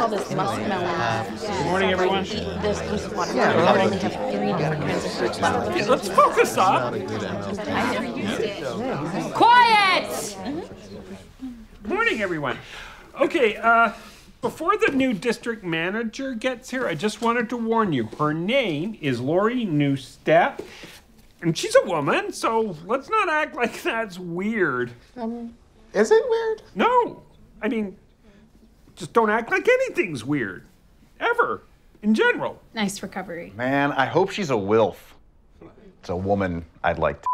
call this muskmelon. Good morning, everyone. This piece of watermelon. I only have three different kinds of fruits left. Let's focus on. Quiet! Morning, everyone. Okay, uh, before the new district manager gets here, I just wanted to warn you. Her name is Laurie Neustadt, and she's a woman, so let's not act like that's weird. Um, Is it weird? No, I mean, just don't act like anything's weird, ever, in general. Nice recovery. Man, I hope she's a wilf. It's a woman I'd like to.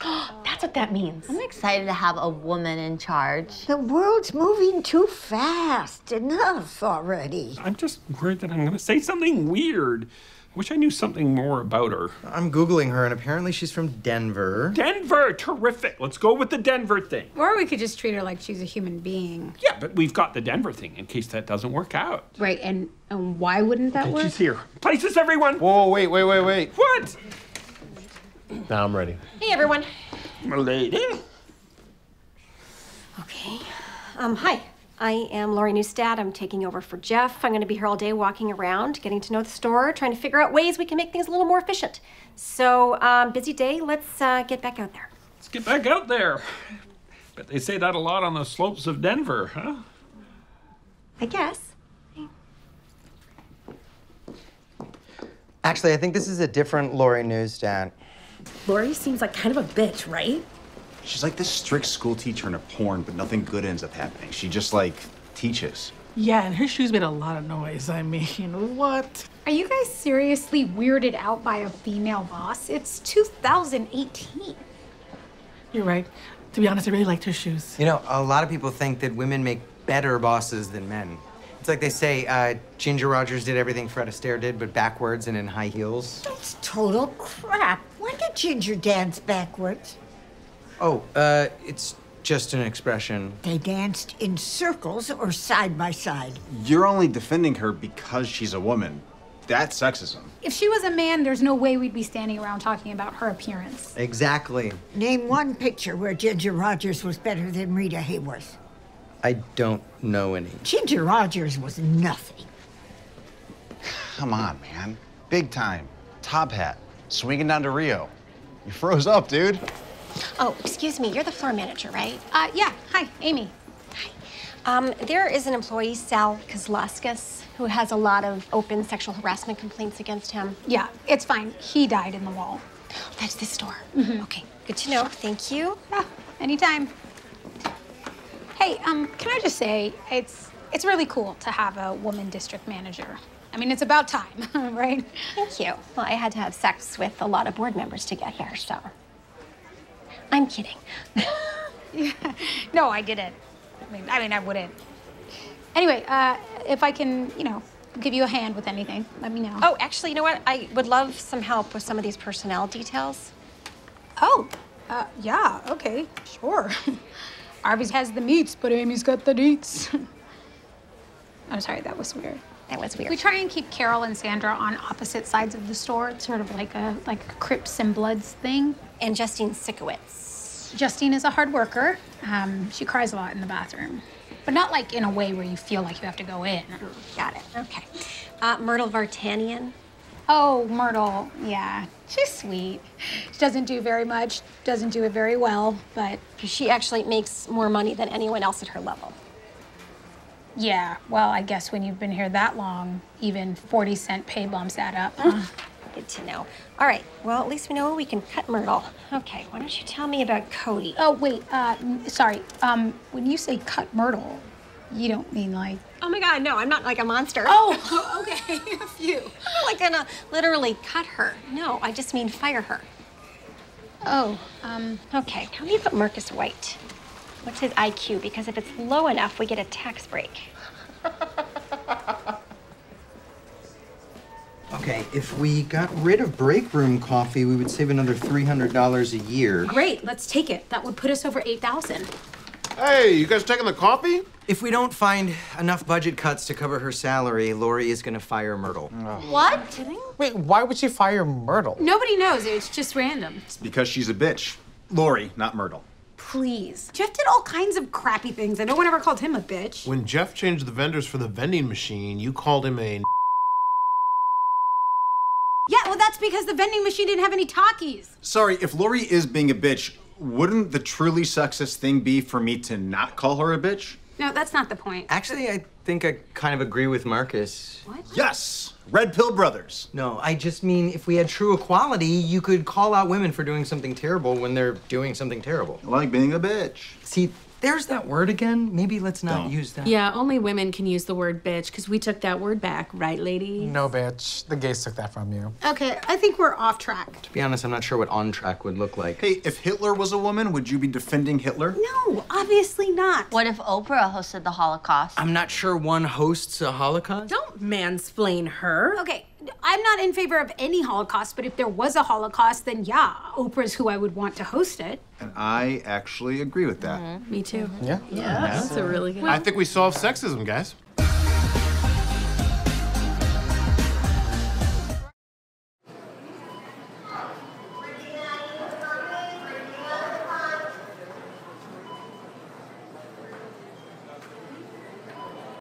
That's what that means. I'm excited to have a woman in charge. The world's moving too fast. Enough already. I'm just worried that I'm going to say something weird. Wish I knew something more about her. I'm Googling her, and apparently she's from Denver. Denver, terrific. Let's go with the Denver thing. Or we could just treat her like she's a human being. Yeah, but we've got the Denver thing in case that doesn't work out. Right, and, and why wouldn't that work? She's here. Places, everyone. Whoa, wait, wait, wait, wait. What? Now I'm ready. Hey, everyone. Lady. Okay. Um, hi. I am Laurie Neustadt. I'm taking over for Jeff. I'm going to be here all day walking around, getting to know the store, trying to figure out ways we can make things a little more efficient. So, um, busy day. Let's uh, get back out there. Let's get back out there. But they say that a lot on the slopes of Denver, huh? I guess. Actually, I think this is a different Laurie Neustadt. Laurie seems like kind of a bitch, right? She's like this strict school teacher in a porn, but nothing good ends up happening. She just like teaches. Yeah, and her shoes made a lot of noise. I mean, what? Are you guys seriously weirded out by a female boss? It's 2018. You're right. To be honest, I really liked her shoes. You know, a lot of people think that women make better bosses than men. It's like they say uh, Ginger Rogers did everything Fred Astaire did, but backwards and in high heels. That's total crap. When did Ginger dance backwards? Oh, uh, it's just an expression. They danced in circles or side by side. You're only defending her because she's a woman. That's sexism. If she was a man, there's no way we'd be standing around talking about her appearance. Exactly. Name one picture where Ginger Rogers was better than Rita Hayworth. I don't know any. Ginger Rogers was nothing. Come on, man. Big time. Top hat. Swinging down to Rio. You froze up, dude. Oh, excuse me. You're the floor manager, right? Uh, yeah. Hi, Amy. Um, there is an employee, Sal Kozlaskis, who has a lot of open sexual harassment complaints against him. Yeah, it's fine. He died in the wall. That's the store. Mhm. Okay, good to know. Thank you. Yeah, anytime. Hey, um, can I just say it's it's really cool to have a woman district manager. I mean, it's about time, right? Thank you. Well, I had to have sex with a lot of board members to get here, so. I'm kidding. Yeah. No, I didn't. I mean, I mean, I wouldn't. Anyway, uh, if I can, you know, give you a hand with anything, let me know. Oh, actually, you know what? I would love some help with some of these personnel details. Oh, uh, yeah, okay, sure. Arby's has the meats, but Amy's got the deets. I'm sorry, that was weird. That was weird. We try and keep Carol and Sandra on opposite sides of the store. It's sort of like a like a Crips and Bloods thing. And Justine Sikowitz. Justine is a hard worker. Um, she cries a lot in the bathroom, but not like in a way where you feel like you have to go in. Got it. Okay. Uh, Myrtle Vartanian. Oh, Myrtle, yeah, she's sweet. She doesn't do very much, doesn't do it very well, but She actually makes more money than anyone else at her level. Yeah, well, I guess when you've been here that long, even 40 cent pay bumps add up. huh? Good to know. All right. Well, at least we know we can cut Myrtle. Okay. Why don't you tell me about Cody? Oh, wait, uh, sorry. Um, when you say cut Myrtle, you don't mean like. Oh my God, no! I'm not like a monster. Oh, okay, a few. I'm not like gonna literally cut her. No, I just mean fire her. Oh, um, Okay. Tell me about Marcus White. What's his IQ? Because if it's low enough, we get a tax break. Okay, if we got rid of break room coffee, we would save another $300 a year. great, let's take it. That would put us over 8,000. Hey, you guys taking the coffee? If we don't find enough budget cuts to cover her salary, Laurie is gonna fire Myrtle. What? Wait, why would she fire Myrtle? Nobody knows. It's just random. It's because she's a bitch. Laurie, not Myrtle. Please. Jeff did all kinds of crappy things. I no one ever called him a bitch. When Jeff changed the vendors for the vending machine, you called him a. Yeah, well, that's because the vending machine didn't have any talkies. Sorry, if Laurie is being a bitch, wouldn't the truly sexist thing be for me to not call her a bitch? No, that's not the point. Actually, I think I kind of agree with Marcus. What? Yes! Red Pill Brothers. No, I just mean if we had true equality, you could call out women for doing something terrible when they're doing something terrible. Like being a bitch. See, there's that word again. Maybe let's not Don't. use that. Yeah, only women can use the word bitch because we took that word back, right, lady? No, bitch. The gays took that from you. Okay, I think we're off track. To be honest, I'm not sure what on track would look like. Hey, if Hitler was a woman, would you be defending Hitler? No, obviously not. What if Oprah hosted the Holocaust? I'm not sure one hosts a Holocaust. Don't mansplain her. Okay, I'm not in favor of any Holocaust, but if there was a Holocaust, then yeah, Oprah's who I would want to host it. And I actually agree with that. Mm-hmm. Me too. Mm-hmm. Yeah. Yeah, that's a really good I think we solved sexism, guys.